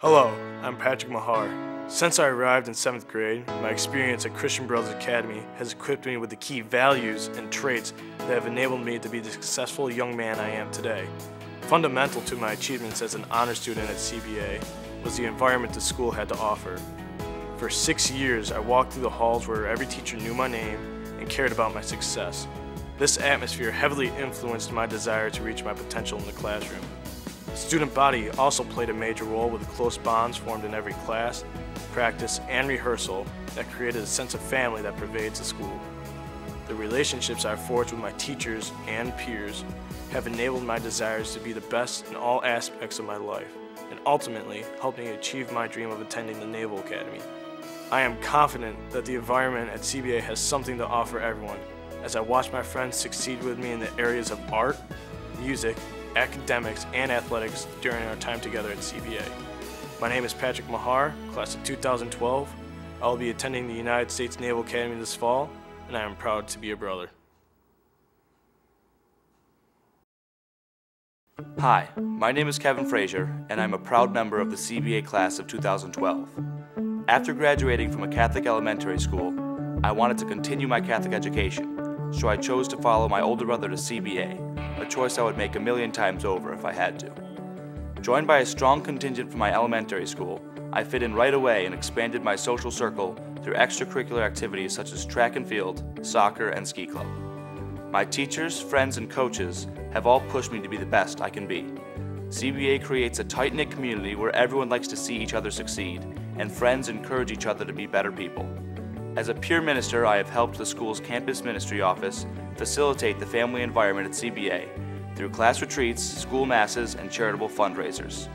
Hello, I'm Patrick Mahar. Since I arrived in 7th grade, my experience at Christian Brothers Academy has equipped me with the key values and traits that have enabled me to be the successful young man I am today. Fundamental to my achievements as an honor student at CBA was the environment the school had to offer. For six years, I walked through the halls where every teacher knew my name and cared about my success. This atmosphere heavily influenced my desire to reach my potential in the classroom. The student body also played a major role with close bonds formed in every class, practice, and rehearsal that created a sense of family that pervades the school. The relationships I forged with my teachers and peers have enabled my desires to be the best in all aspects of my life and ultimately helped me achieve my dream of attending the Naval Academy. I am confident that the environment at CBA has something to offer everyone as I watch my friends succeed with me in the areas of art, music, academics, and athletics during our time together at CBA. My name is Patrick Mahar, class of 2012. I will be attending the United States Naval Academy this fall, and I am proud to be a brother. Hi, my name is Kevin Frazier, and I'm a proud member of the CBA class of 2012. After graduating from a Catholic elementary school, I wanted to continue my Catholic education, so I chose to follow my older brother to CBA, a choice I would make a million times over if I had to. Joined by a strong contingent from my elementary school, I fit in right away and expanded my social circle through extracurricular activities such as track and field, soccer, and ski club. My teachers, friends, and coaches have all pushed me to be the best I can be. CBA creates a tight knit community where everyone likes to see each other succeed, and friends encourage each other to be better people. As a peer minister, I have helped the school's campus ministry office facilitate the family environment at CBA through class retreats, school masses, and charitable fundraisers.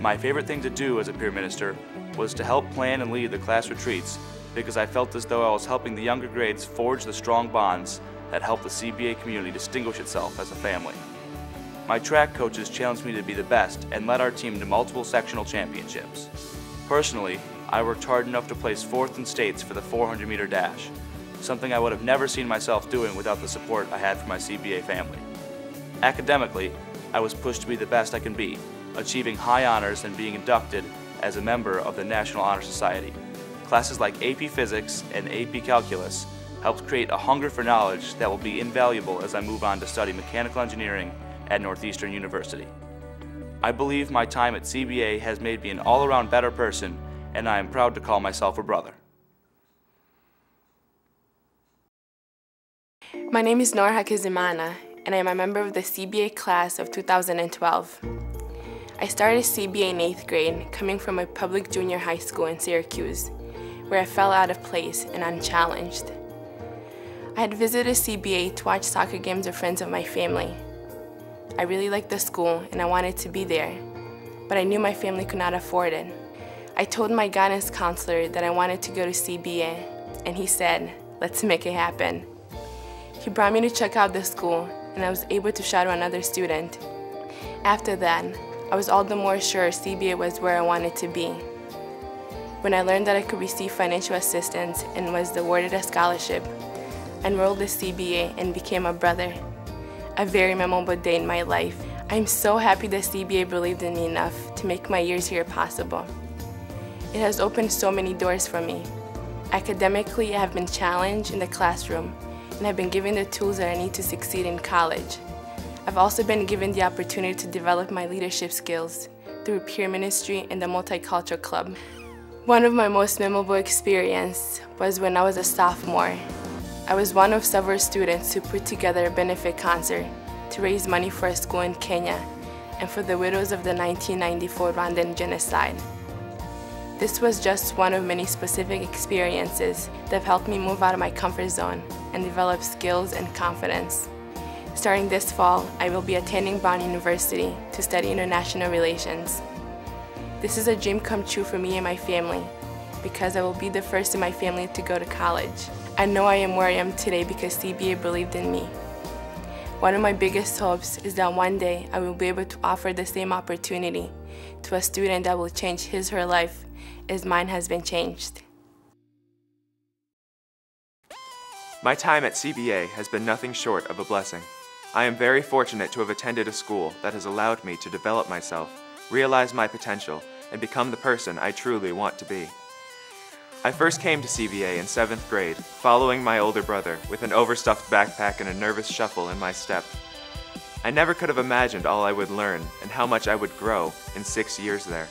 My favorite thing to do as a peer minister was to help plan and lead the class retreats because I felt as though I was helping the younger grades forge the strong bonds that help the CBA community distinguish itself as a family. My track coaches challenged me to be the best and led our team to multiple sectional championships. Personally, I worked hard enough to place fourth in states for the 400 meter dash, something I would have never seen myself doing without the support I had from my CBA family. Academically, I was pushed to be the best I can be, achieving high honors and being inducted as a member of the National Honor Society. Classes like AP Physics and AP Calculus helped create a hunger for knowledge that will be invaluable as I move on to study mechanical engineering at Northeastern University. I believe my time at CBA has made me an all-around better person, and I am proud to call myself a brother. My name is Nora Hakizimana, and I am a member of the CBA class of 2012. I started CBA in 8th grade, coming from a public junior high school in Syracuse, where I fell out of place and unchallenged. I had visited CBA to watch soccer games with friends of my family. I really liked the school and I wanted to be there, but I knew my family could not afford it. I told my guidance counselor that I wanted to go to CBA, and he said, let's make it happen. He brought me to check out the school, and I was able to shadow another student. After that, I was all the more sure CBA was where I wanted to be. When I learned that I could receive financial assistance and was awarded a scholarship, I enrolled at CBA and became a brother. A very memorable day in my life. I'm so happy that CBA believed in me enough to make my years here possible. It has opened so many doors for me. Academically, I have been challenged in the classroom and have been given the tools that I need to succeed in college. I've also been given the opportunity to develop my leadership skills through peer ministry and the Multicultural Club. One of my most memorable experiences was when I was a sophomore. I was one of several students who put together a benefit concert to raise money for a school in Kenya and for the widows of the 1994 Rwandan genocide. This was just one of many specific experiences that have helped me move out of my comfort zone and develop skills and confidence. Starting this fall, I will be attending Bonn University to study international relations. This is a dream come true for me and my family because I will be the first in my family to go to college. I know I am where I am today because CBA believed in me. One of my biggest hopes is that one day I will be able to offer the same opportunity to a student that will change his or her life as mine has been changed. My time at CBA has been nothing short of a blessing. I am very fortunate to have attended a school that has allowed me to develop myself, realize my potential, and become the person I truly want to be. I first came to CBA in seventh grade, following my older brother with an overstuffed backpack and a nervous shuffle in my step. I never could have imagined all I would learn and how much I would grow in six years there.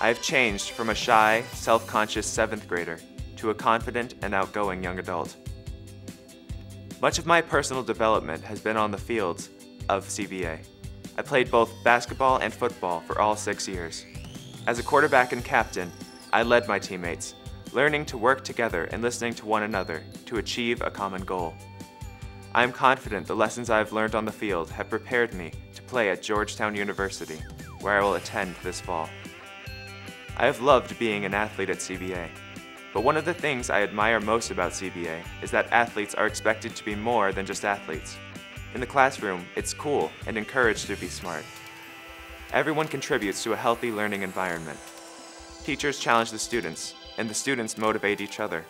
I have changed from a shy, self conscious seventh grader to a confident and outgoing young adult. Much of my personal development has been on the fields of CBA. I played both basketball and football for all six years. As a quarterback and captain, I led my teammates, learning to work together and listening to one another to achieve a common goal. I am confident the lessons I have learned on the field have prepared me to play at Georgetown University, where I will attend this fall. I have loved being an athlete at CBA, but one of the things I admire most about CBA is that athletes are expected to be more than just athletes. In the classroom, it's cool and encouraged to be smart. Everyone contributes to a healthy learning environment. Teachers challenge the students, and the students motivate each other.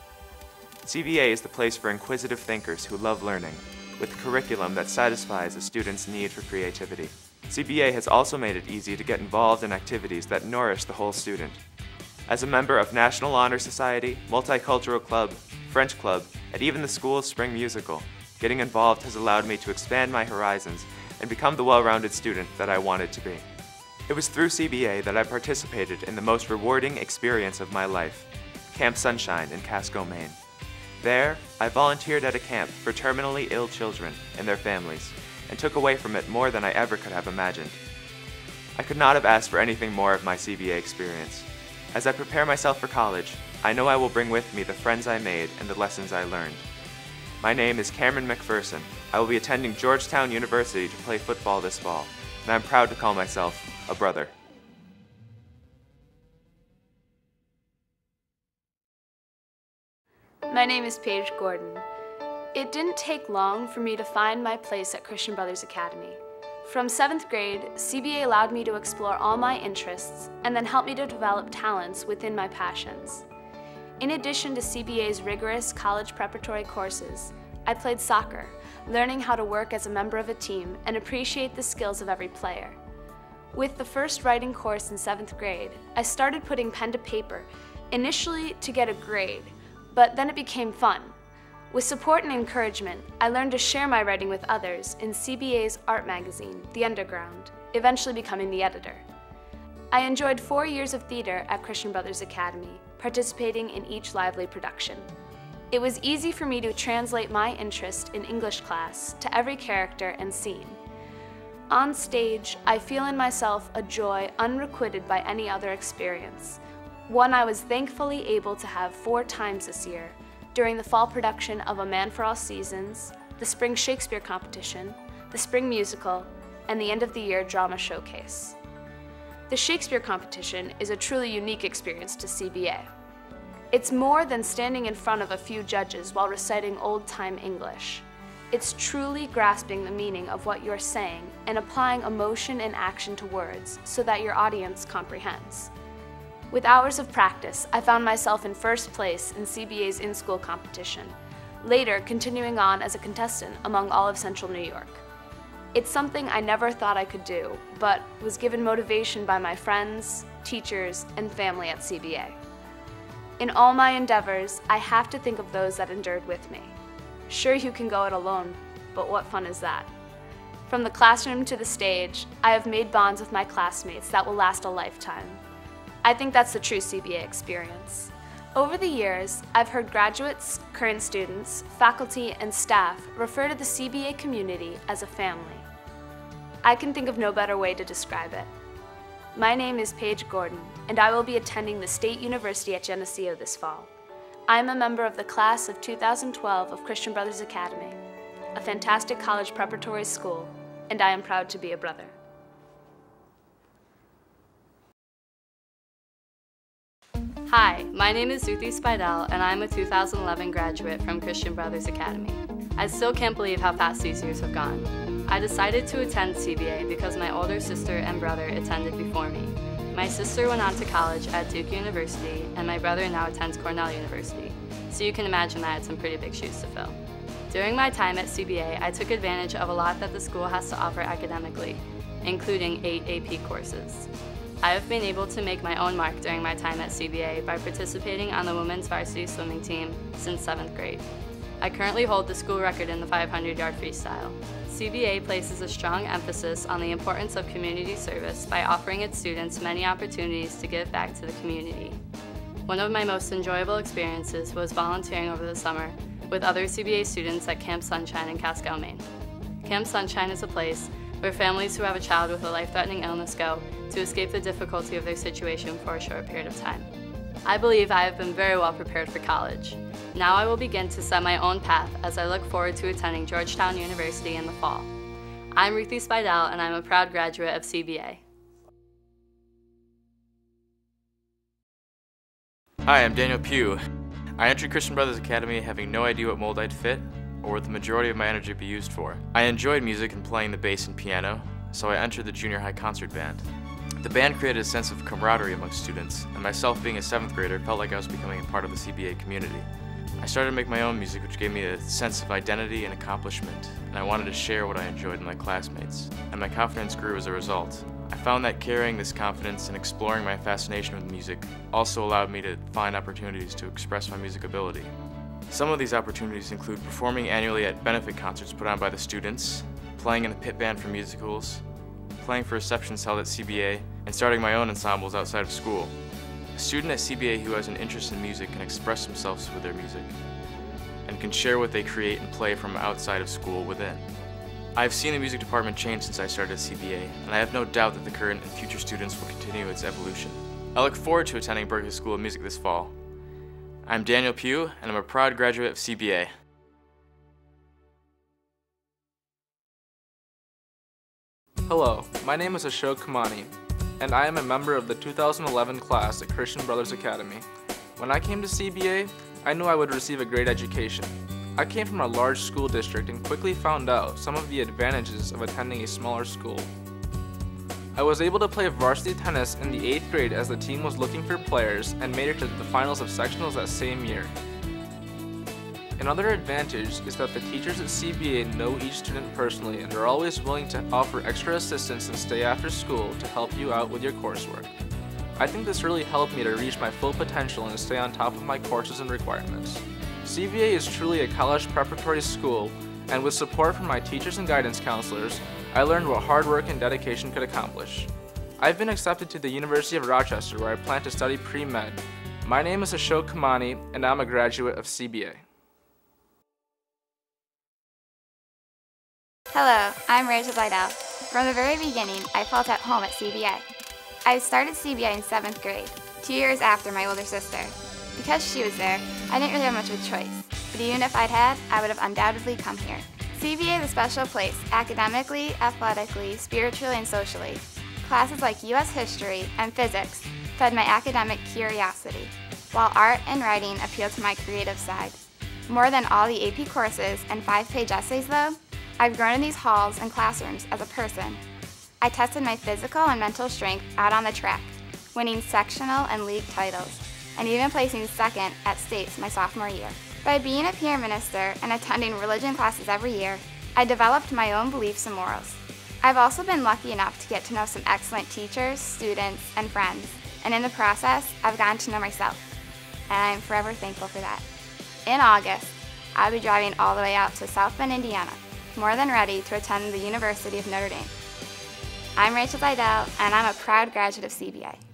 CBA is the place for inquisitive thinkers who love learning, with curriculum that satisfies a student's need for creativity. CBA has also made it easy to get involved in activities that nourish the whole student. As a member of National Honor Society, Multicultural Club, French Club, and even the school's spring musical, getting involved has allowed me to expand my horizons and become the well-rounded student that I wanted to be. It was through CBA that I participated in the most rewarding experience of my life, Camp Sunshine in Casco, Maine. There, I volunteered at a camp for terminally ill children and their families, and took away from it more than I ever could have imagined. I could not have asked for anything more of my CBA experience. As I prepare myself for college, I know I will bring with me the friends I made and the lessons I learned. My name is Cameron McPherson. I will be attending Georgetown University to play football this fall, and I'm proud to call myself a brother. My name is Paige Gordon. It didn't take long for me to find my place at Christian Brothers Academy. From seventh grade, CBA allowed me to explore all my interests and then helped me to develop talents within my passions. In addition to CBA's rigorous college preparatory courses, I played soccer, learning how to work as a member of a team and appreciate the skills of every player. With the first writing course in seventh grade, I started putting pen to paper, initially to get a grade, but then it became fun. With support and encouragement, I learned to share my writing with others in CBA's art magazine, The Underground, eventually becoming the editor. I enjoyed four years of theater at Christian Brothers Academy, participating in each lively production. It was easy for me to translate my interest in English class to every character and scene. On stage, I feel in myself a joy unrequited by any other experience, one I was thankfully able to have four times this year during the fall production of A Man for All Seasons, the Spring Shakespeare Competition, the Spring Musical, and the end of the year drama showcase. The Shakespeare Competition is a truly unique experience to CBA. It's more than standing in front of a few judges while reciting old time English. It's truly grasping the meaning of what you're saying and applying emotion and action to words so that your audience comprehends. With hours of practice, I found myself in first place in CBA's in-school competition, later continuing on as a contestant among all of Central New York. It's something I never thought I could do, but was given motivation by my friends, teachers, and family at CBA. In all my endeavors, I have to think of those that endured with me. Sure, you can go it alone, but what fun is that? From the classroom to the stage, I have made bonds with my classmates that will last a lifetime. I think that's the true CBA experience. Over the years, I've heard graduates, current students, faculty, and staff refer to the CBA community as a family. I can think of no better way to describe it. My name is Paige Gordon, and I will be attending the State University at Geneseo this fall. I am a member of the class of 2012 of Christian Brothers Academy, a fantastic college preparatory school, and I am proud to be a brother. Hi, my name is Ruthie Spidel, and I'm a 2011 graduate from Christian Brothers Academy. I still can't believe how fast these years have gone. I decided to attend CBA because my older sister and brother attended before me. My sister went on to college at Duke University, and my brother now attends Cornell University, so you can imagine I had some pretty big shoes to fill. During my time at CBA, I took advantage of a lot that the school has to offer academically, including eight AP courses. I have been able to make my own mark during my time at CBA by participating on the women's varsity swimming team since 7th grade. I currently hold the school record in the 500 yard freestyle. CBA places a strong emphasis on the importance of community service by offering its students many opportunities to give back to the community. One of my most enjoyable experiences was volunteering over the summer with other CBA students at Camp Sunshine in Casco, Maine. Camp Sunshine is a place where families who have a child with a life-threatening illness go to escape the difficulty of their situation for a short period of time. I believe I have been very well prepared for college. Now I will begin to set my own path as I look forward to attending Georgetown University in the fall. I'm Ruthie Spidell and I'm a proud graduate of CBA. Hi, I'm Daniel Pugh. I entered Christian Brothers Academy having no idea what mold I'd fit or what the majority of my energy would be used for. I enjoyed music and playing the bass and piano, so I entered the junior high concert band. The band created a sense of camaraderie amongst students, and myself being a 7th grader felt like I was becoming a part of the CBA community. I started to make my own music which gave me a sense of identity and accomplishment, and I wanted to share what I enjoyed with my classmates, and my confidence grew as a result. I found that carrying this confidence and exploring my fascination with music also allowed me to find opportunities to express my music ability. Some of these opportunities include performing annually at benefit concerts put on by the students, playing in the pit band for musicals, playing for receptions held at CBA, and starting my own ensembles outside of school. A student at CBA who has an interest in music can express themselves with their music and can share what they create and play from outside of school within. I've seen the music department change since I started at CBA, and I have no doubt that the current and future students will continue its evolution. I look forward to attending Berklee School of Music this fall. I'm Daniel Pugh, and I'm a proud graduate of CBA. Hello, my name is Ashok Kamani, and I am a member of the 2011 class at Christian Brothers Academy. When I came to CBA, I knew I would receive a great education. I came from a large school district and quickly found out some of the advantages of attending a smaller school. I was able to play varsity tennis in the 8th grade as the team was looking for players and made it to the finals of sectionals that same year. Another advantage is that the teachers at CBA know each student personally and are always willing to offer extra assistance and stay after school to help you out with your coursework. I think this really helped me to reach my full potential and stay on top of my courses and requirements. CBA is truly a college preparatory school, and with support from my teachers and guidance counselors, I learned what hard work and dedication could accomplish. I've been accepted to the University of Rochester where I plan to study pre-med. My name is Ashok Kamani, and I'm a graduate of CBA. Hello, I'm Rachel Bidell. From the very beginning, I felt at home at CBA. I started CBA in 7th grade, two years after my older sister. Because she was there, I didn't really have much of a choice, but even if I'd had, I would have undoubtedly come here. CBA is a special place, academically, athletically, spiritually, and socially. Classes like U.S. history and physics fed my academic curiosity, while art and writing appealed to my creative side. More than all the AP courses and five-page essays though, I've grown in these halls and classrooms as a person. I tested my physical and mental strength out on the track, winning sectional and league titles, and even placing second at states my sophomore year. By being a peer minister and attending religion classes every year, I developed my own beliefs and morals. I've also been lucky enough to get to know some excellent teachers, students, and friends, and in the process, I've gotten to know myself, and I am forever thankful for that. In August, I'll be driving all the way out to South Bend, Indiana more than ready to attend the University of Notre Dame. I'm Rachel Bidell, and I'm a proud graduate of CBA.